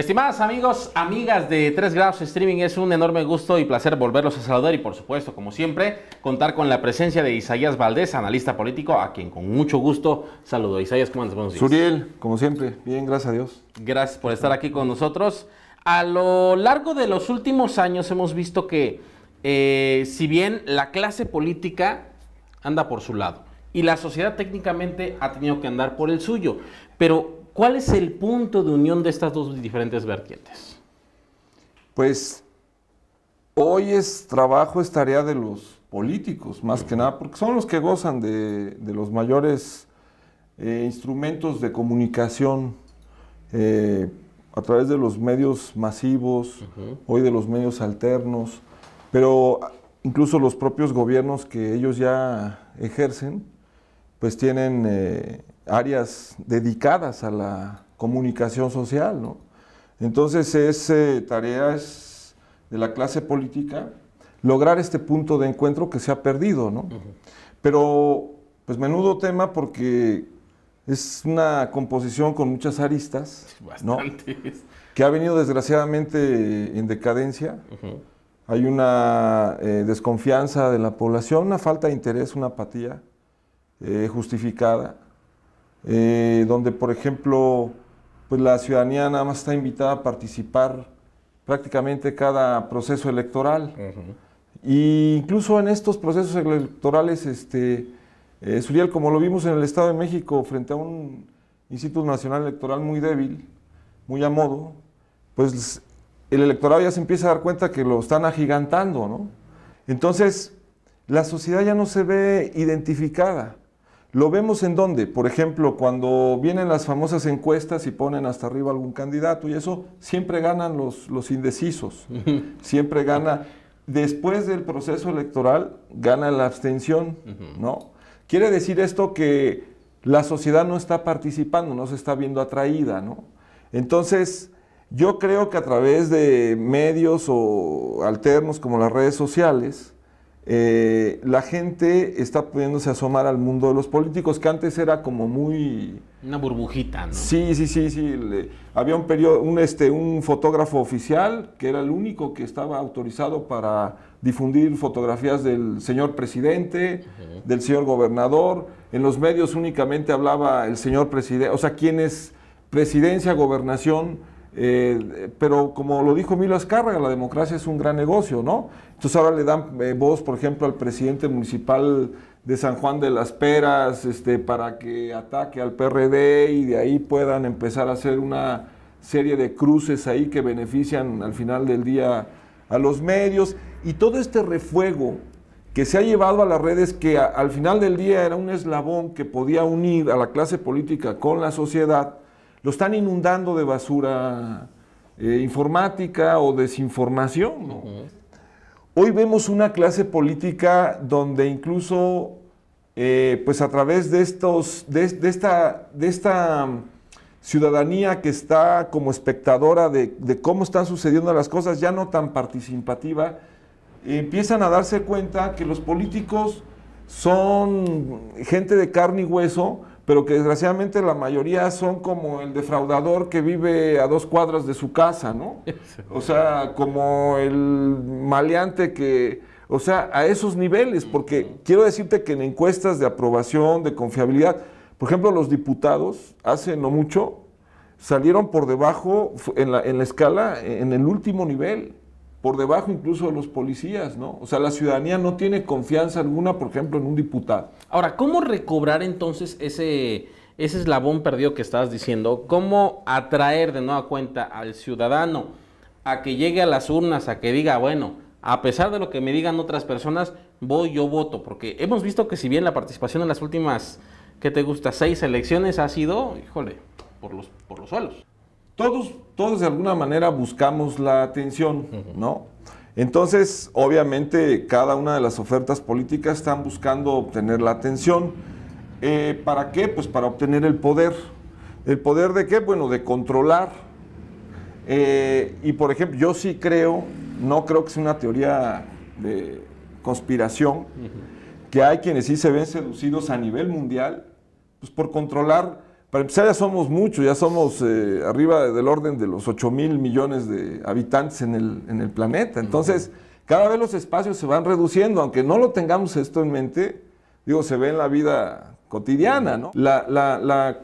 Estimadas amigos, amigas de 3 grados streaming, es un enorme gusto y placer volverlos a saludar y por supuesto, como siempre, contar con la presencia de Isaías Valdés, analista político, a quien con mucho gusto saludo. Isaías, ¿cómo andas? Buenos días. Suriel, como siempre, bien, gracias a Dios. Gracias por estar aquí con nosotros. A lo largo de los últimos años hemos visto que eh, si bien la clase política anda por su lado y la sociedad técnicamente ha tenido que andar por el suyo, pero ¿Cuál es el punto de unión de estas dos diferentes vertientes? Pues hoy es trabajo, es tarea de los políticos, más que nada, porque son los que gozan de, los mayores eh, instrumentos de comunicación eh, a través de los medios masivos, hoy de los medios alternos, pero incluso los propios gobiernos que ellos ya ejercen, pues tienen eh, áreas dedicadas a la comunicación social, ¿no? Entonces es eh, tarea de la clase política lograr este punto de encuentro que se ha perdido, ¿no? Pero, pues menudo tema porque es una composición con muchas aristas, ¿no? Que ha venido desgraciadamente en decadencia. Hay una eh, desconfianza de la población, una falta de interés, una apatía eh, justificada. Eh, donde por ejemplo pues la ciudadanía nada más está invitada a participar prácticamente cada proceso electoral. Y incluso en estos procesos electorales, este, eh, Suriel, como lo vimos en el Estado de México, frente a un Instituto Nacional Electoral muy débil, muy a modo, pues el electorado ya se empieza a dar cuenta que lo están agigantando, ¿no? Entonces, la sociedad ya no se ve identificada. Lo vemos en dónde, por ejemplo, cuando vienen las famosas encuestas y ponen hasta arriba algún candidato y eso, siempre ganan los, los indecisos, siempre gana, después del proceso electoral, gana la abstención, ¿no? Quiere decir esto que la sociedad no está participando, no se está viendo atraída, ¿no? Entonces, yo creo que a través de medios o alternos como las redes sociales, eh, la gente está pudiéndose asomar al mundo de los políticos, que antes era como muy... Una burbujita, ¿no? Sí, sí, sí, sí. había un, periodo, un, este, un fotógrafo oficial que era el único que estaba autorizado para difundir fotografías del señor presidente, del señor gobernador. En los medios únicamente hablaba el señor presidente, o sea, quién es presidencia, gobernación, eh, pero como lo dijo Milo Azcárraga, la democracia es un gran negocio, ¿no? Entonces ahora le dan eh, voz, por ejemplo, al presidente municipal de San Juan de las Peras este, para que ataque al PRD y de ahí puedan empezar a hacer una serie de cruces ahí que benefician al final del día a los medios. Y todo este refuego que se ha llevado a las redes, que al final del día era un eslabón que podía unir a la clase política con la sociedad, lo están inundando de basura eh, informática o desinformación. Hoy vemos una clase política donde incluso, eh, pues a través de, estos, de, esta, de esta ciudadanía que está como espectadora de, cómo están sucediendo las cosas, ya no tan participativa, empiezan a darse cuenta que los políticos son gente de carne y hueso, pero que desgraciadamente la mayoría son como el defraudador que vive a dos cuadras de su casa, ¿no? O sea, como el maleante que, o sea, a esos niveles, porque quiero decirte que en encuestas de aprobación, de confiabilidad, por ejemplo, los diputados hace no mucho salieron por debajo en la, en la escala, en el último nivel por debajo incluso de los policías, ¿no? O sea, la ciudadanía no tiene confianza alguna, por ejemplo, en un diputado. Ahora, ¿cómo recobrar entonces ese, ese eslabón perdido que estabas diciendo? ¿Cómo atraer de nueva cuenta al ciudadano a que llegue a las urnas, a que diga, bueno, a pesar de lo que me digan otras personas, voy, yo voto? Porque hemos visto que si bien la participación en las últimas, ¿qué te gusta? Seis elecciones ha sido, híjole, por los, por los suelos todos, todos de alguna manera buscamos la atención, ¿no? Entonces, obviamente, cada una de las ofertas políticas están buscando obtener la atención. Eh, ¿Para qué? Pues para obtener el poder. ¿El poder de qué? Bueno, de controlar. Eh, y por ejemplo, yo sí creo, no creo que sea una teoría de conspiración, que hay quienes sí se ven seducidos a nivel mundial, pues por controlar para empezar ya somos muchos, ya somos eh, arriba del orden de los 8 mil millones de habitantes en el, en el planeta. Entonces, cada vez los espacios se van reduciendo, aunque no lo tengamos esto en mente, digo, se ve en la vida cotidiana, ¿no? La, la, la,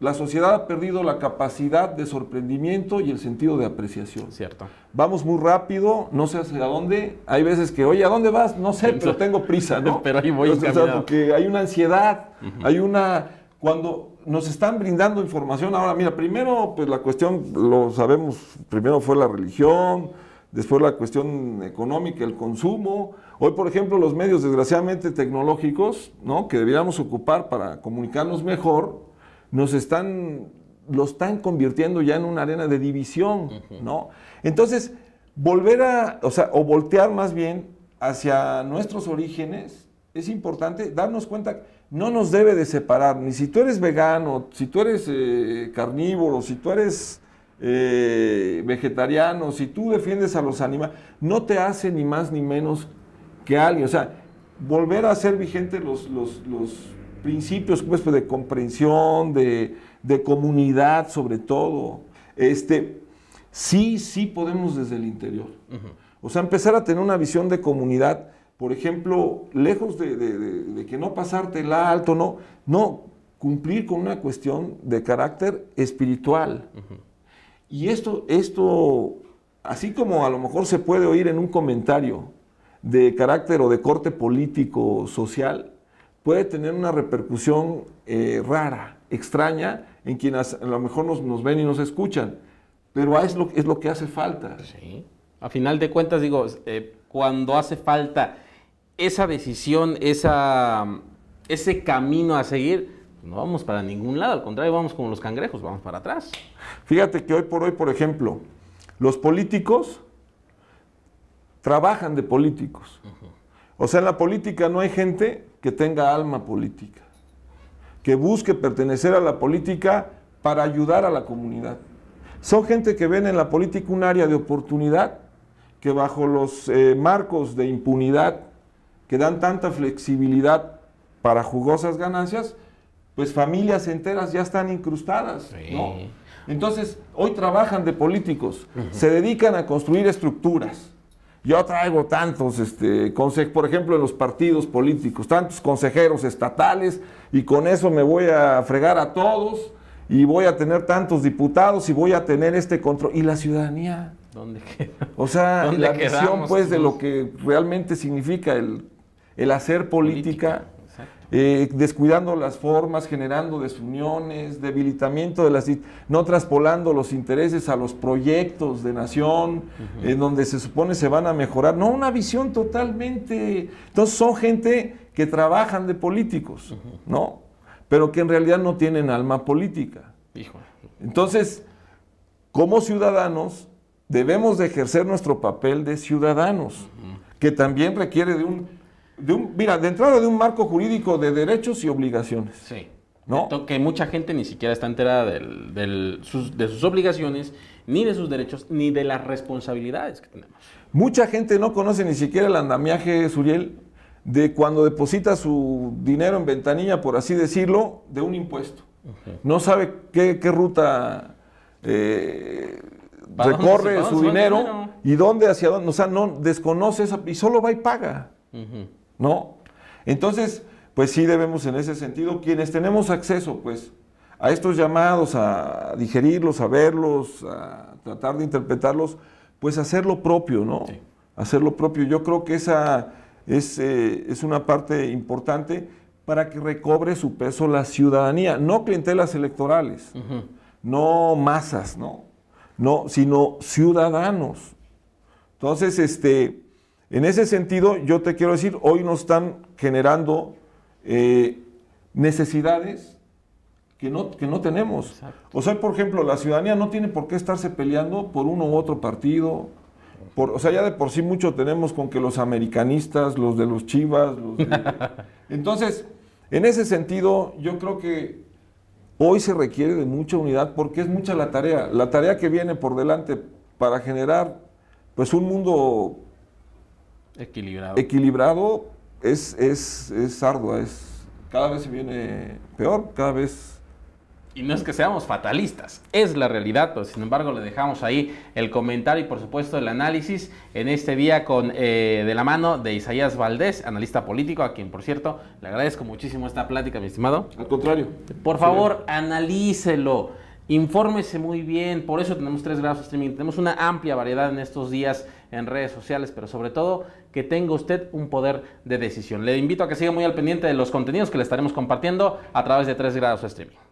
la sociedad ha perdido la capacidad de sorprendimiento y el sentido de apreciación. Cierto. Vamos muy rápido, no sé hacia dónde. Hay veces que, oye, ¿a dónde vas? No sé, pero tengo prisa, ¿no? Pero ahí voy O sea, porque hay una ansiedad, hay una... Cuando nos están brindando información, ahora mira, primero, pues la cuestión, lo sabemos, primero fue la religión, después la cuestión económica, el consumo. Hoy, por ejemplo, los medios desgraciadamente tecnológicos, ¿no? que deberíamos ocupar para comunicarnos mejor, nos están, lo están convirtiendo ya en una arena de división, ¿no? Entonces, volver a, o sea, o voltear más bien hacia nuestros orígenes, es importante darnos cuenta, no nos debe de separar, ni si tú eres vegano, si tú eres eh, carnívoro, si tú eres eh, vegetariano, si tú defiendes a los animales, no te hace ni más ni menos que alguien. O sea, volver a hacer vigentes los, los, los principios pues, de comprensión, de, de comunidad sobre todo. Este, sí, sí podemos desde el interior. O sea, empezar a tener una visión de comunidad, por ejemplo, lejos de, de- de- de que no pasártela alto, no, no, cumplir con una cuestión de carácter espiritual. Y esto, esto, así como a lo mejor se puede oír en un comentario de carácter o de corte político, social, puede tener una repercusión eh, rara, extraña, en quienes a lo mejor nos, nos ven y nos escuchan. Pero es lo, es lo que hace falta. Sí. A final de cuentas, digo, eh, cuando hace falta esa decisión, esa, ese camino a seguir, no vamos para ningún lado, al contrario, vamos como los cangrejos, vamos para atrás. Fíjate que hoy por hoy, por ejemplo, los políticos trabajan de políticos. O sea, en la política no hay gente que tenga alma política, que busque pertenecer a la política para ayudar a la comunidad. Son gente que ven en la política un área de oportunidad que bajo los eh, marcos de impunidad que dan tanta flexibilidad para jugosas ganancias, pues familias enteras ya están incrustadas. Sí. ¿no? Entonces, hoy trabajan de políticos, se dedican a construir estructuras. Yo traigo tantos, este, por ejemplo, en los partidos políticos, tantos consejeros estatales, y con eso me voy a fregar a todos, y voy a tener tantos diputados, y voy a tener este control. ¿Y la ciudadanía? ¿Dónde queda? O sea, ¿Dónde la visión, pues, de lo que realmente significa el, el hacer política, eh, descuidando las formas, generando desuniones, debilitamiento de las... no traspolando los intereses a los proyectos de nación, en donde se supone se van a mejorar. No, una visión totalmente... Entonces son gente que trabajan de políticos, ¿no? Pero que en realidad no tienen alma política. Híjole. Entonces, como ciudadanos, debemos de ejercer nuestro papel de ciudadanos, que también requiere de un, de un, mira, de entrada de un marco jurídico de derechos y obligaciones. Sí. ¿No? Que mucha gente ni siquiera está enterada del- del- sus- de sus obligaciones, ni de sus derechos, ni de las responsabilidades que tenemos. Mucha gente no conoce ni siquiera el andamiaje, Suriel, de cuando deposita su dinero en ventanilla, por así decirlo, de un impuesto. No sabe qué, qué ruta eh, ¿Para dónde recorre su dónde dinero y dónde, hacia dónde. O sea, no desconoce esa y solo va y paga. Ujú. ¿No? Entonces, pues sí debemos en ese sentido, quienes tenemos acceso, pues, a estos llamados, a digerirlos, a verlos, a tratar de interpretarlos, pues hacer lo propio, ¿no? Sí. Hacer lo propio. Yo creo que esa es, eh, es una parte importante para que recobre su peso la ciudadanía, no clientelas electorales, no masas, ¿no? No, sino ciudadanos. Entonces, este, en ese sentido, yo te quiero decir, hoy nos están generando eh, necesidades que no, que no tenemos. Exacto. O sea, por ejemplo, la ciudadanía no tiene por qué estarse peleando por uno u otro partido. Por, o sea, ya de por sí mucho tenemos con que los americanistas, los de los chivas, los de- Entonces, en ese sentido, yo creo que hoy se requiere de mucha unidad porque es mucha la tarea. La tarea que viene por delante para generar pues un mundo Equilibrado. equilibrado es, es, es ardua, es, cada vez se viene peor, cada vez... Y no es que seamos fatalistas, es la realidad, pero sin embargo le dejamos ahí el comentario y por supuesto el análisis en este día con eh, de la mano de Isaías Valdés, analista político, a quien por cierto le agradezco muchísimo esta plática, mi estimado. Al contrario. Por favor, analícelo, infórmese muy bien, por eso tenemos tres grados de streaming, tenemos una amplia variedad en estos días en redes sociales, pero sobre todo que tenga usted un poder de decisión. Le invito a que siga muy al pendiente de los contenidos que le estaremos compartiendo a través de tres grados de streaming.